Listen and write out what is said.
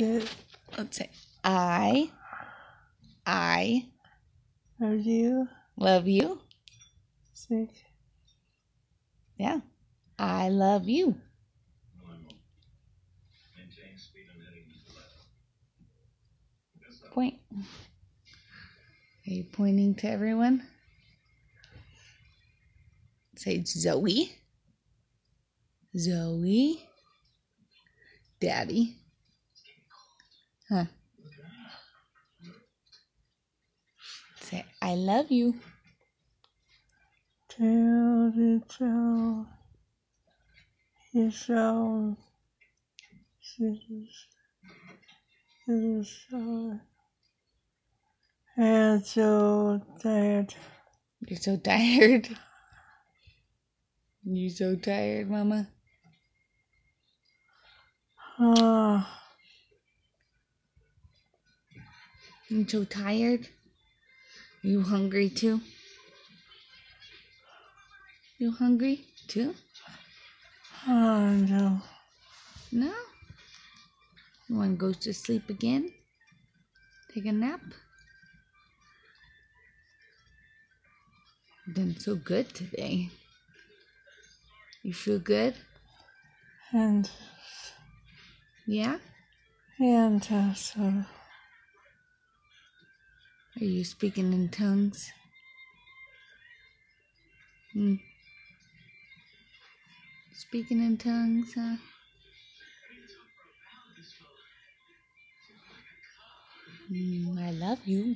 Let's say I I love you love you. sick? Yeah. I love you. Point. Are you pointing to everyone? Say Zoe. Zoe. Daddy. Huh. Say I love you. Tell the child his soul. Sisters, his soul. And so that You're so tired. You're so tired, Mama. ah, I'm so tired. You hungry too? You hungry too? and uh, No? You want to go to sleep again? Take a nap? You've done so good today. You feel good? and Yeah? and so Are you speaking in tongues? Hmm. Speaking in tongues, huh? Mm, I love you.